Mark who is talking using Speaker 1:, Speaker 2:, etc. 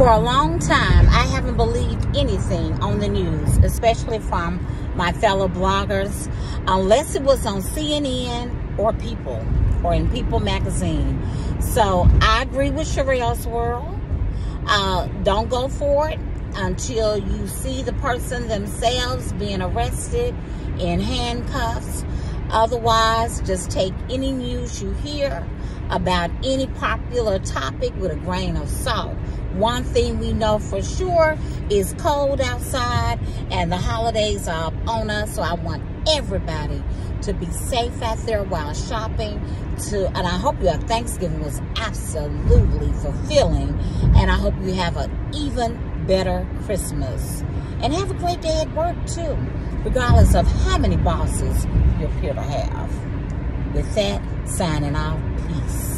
Speaker 1: For a long time, I haven't believed anything on the news, especially from my fellow bloggers, unless it was on CNN or People or in People magazine. So I agree with Sharrell's world. Uh, don't go for it until you see the person themselves being arrested in handcuffs. Otherwise, just take any news you hear about any popular topic with a grain of salt. One thing we know for sure is cold outside and the holidays are on us. So I want everybody to be safe out there while shopping. To And I hope your Thanksgiving was absolutely fulfilling. And I hope you have an even better Christmas. And have a great day at work too, regardless of how many bosses you appear to have. With that, signing out, peace.